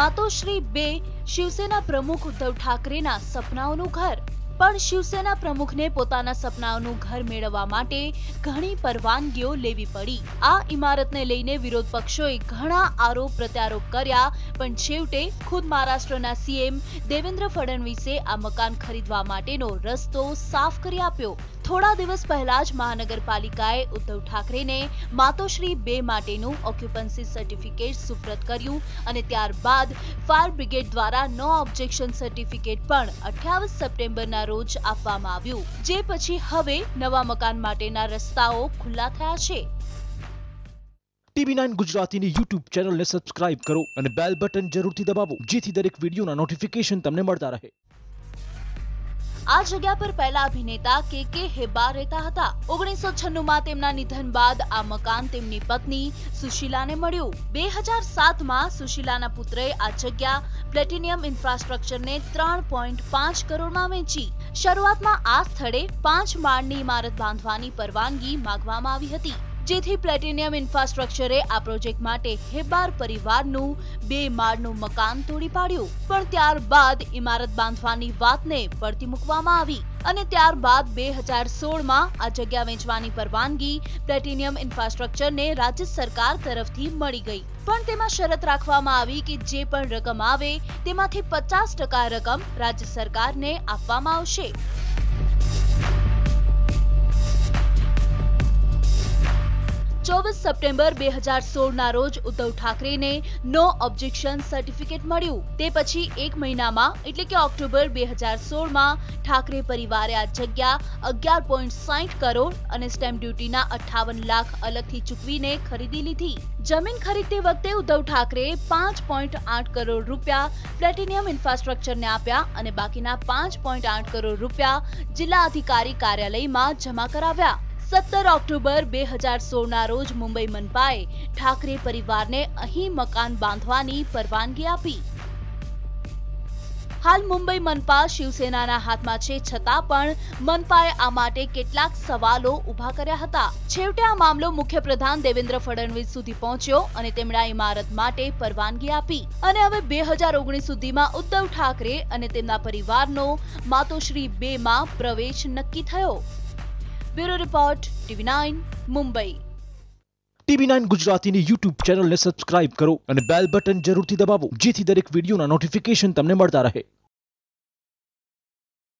માતોશ્રી બે શિવસેના પ્રમુખ ઉદ્ધવ ઠાકરેના સપનાઓનું ઘર. પણ શિવસેના પ્રમુખને પોતાના સપનાઓનું ઘર મેળવવા માટે ઘણી પરવાનગીઓ લેવી પડી. આ ઇમારતને લઈને વિરોધ પક્ષોએ ઘણા આરોપ પ્રત્યારોપ કર્યા, પણ છેવટે ખુદ મહારાષ્ટ્રના સીએમ દેવેન્દ્ર ફડણવીસે આ મકાન ખરીદવા માટેનો રસ્તો સાફ કરી આપ્યો. થોડા દિવસ પહેલા જ મહાનગરપાલિકાએ ઉદ્ધવ ઠાકરેને માતોશ્રી બે માટેનું ઓક્યુપન્સી સર્ટિફિકેટ સુપ્રત કર્યું અને ત્યારબાદ ફાયર બ્રિગેડ દ્વારા નો ઓબ્જેક્શન સર્ટિફિકેટ પણ અઠ્યાવીસ સપ્ટેમ્બરના રોજ આપવામાં આવ્યું. જે પછી હવે નવા મકાન માટેના રસ્તાઓ ખુલ્લા થયા છે. ટીવી નાઇન ગુજરાતીની યુટ્યુબ ચેનલને સબસ્ક્રાઇબ કરો અને બેલ બટન જરૂરથી દબાવો, જેથી દરેક વિડીયોના નોટિફિકેશન તમને મળતા રહે. આ જગ્યા પર પહેલા અભિનેતા કે કે હેબ્બાર રહેતા હતા. ઓગણીસો છન્નુંમાં તેમના નિધન બાદ આ મકાન તેમની પત્ની સુશીલાને મળ્યું. બે હજાર સાતમાં સુશીલાના પુત્રએ આ જગ્યા પ્લેટિનિયમ ઇન્ફ્રાસ્ટ્રક્ચરને ત્રણ પોઈન્ટ પાંચ કરોડમાં વેચી. શરૂઆતમાં આ સ્થળે પાંચ માળની ઇમારત બાંધવાની પરવાનગી માંગવામાં આવી હતી. જેથી પ્લેટિનિયમ ઇન્ફ્રાસ્ટ્રક્ચરે આ પ્રોજેક્ટ માટે હેબ્બાર પરિવારનું બે માળનું મકાન તોડી પાડ્યું. પણ ત્યારબાદ ઇમારત બાંધવાની વાતને પડતી મૂકવામાં આવી અને ત્યારબાદ બે હજાર સોળમાં આ જગ્યા વેચવાની પરવાનગી પ્લેટિનિયમ ઇન્ફ્રાસ્ટ્રક્ચરને રાજ્ય સરકાર તરફથી મળી ગઈ. પણ તેમાં શરત રાખવામાં આવી કે જે પણ રકમ આવે તેમાંથી પચાસ ટકા રકમ રાજ્ય સરકારને આપવામાં આવશે. ચોવીસ સપ્ટેમ્બર બે હજાર સોળના રોજ ઉદ્ધવ ઠાકરેને નો ઓબ્જેક્શન સર્ટિફિકેટ મળ્યું. તે પછી એક મહિનામાં, એટલે કે ઓક્ટોબર બે હજાર સોળમાં, ઠાકરે પરિવારે આ જગ્યા અગિયાર પોઈન્ટ સાહીઠ કરોડ અને સ્ટેમ્પ ડ્યુટીના અઠ્ઠાવન લાખ અલગથી ચૂકવીને ખરીદી લીધી. જમીન ખરીદતી વખતે ઉદ્ધવ ઠાકરે પાંચ પોઈન્ટ આઠ કરોડ રૂપિયા પ્લેટિનિયમ ઇન્ફ્રાસ્ટ્રક્ચરને આપ્યા અને બાકીના પાંચ પોઈન્ટ આઠ કરોડ રૂપિયા જિલ્લા અધિકારી કાર્યાલયમાં જમા કરાવ્યા. સત્તર ઓક્ટોબર બે હજાર સોળના રોજ મુંબઈ મનપાએ ઠાકરે પરિવારને અહીં મકાન બાંધવાની પરવાનગી આપી. હાલ મુંબઈ મનપા શિવસેનાના હાથમાં છે છતાં પણ મનપાએ આ માટે કેટલાક સવાલો ઊભા કર્યા હતા. છેવટે આ મામલો મુખ્યપ્રધાન દેવેન્દ્ર ફડણવીસ સુધી પહોંચ્યો અને તેમણે આ ઇમારત માટે પરવાનગી આપી. અને હવે બે હજાર ઓગણીસ સુધીમાં ઉદ્ધવ ઠાકરે અને તેમના પરિવારનો માતોશ્રી બે માં પ્રવેશ નક્કી થયો. Bureau report TV nine Mumbai TV nine ગુજરાતીની યુટ્યુબ ચેનલને સબસ્ક્રાઇબ કરો અને બેલ બટન જરૂરથી દબાવો, જેથી દરેક વિડીયોના નોટિફિકેશન તમને મળતા રહે.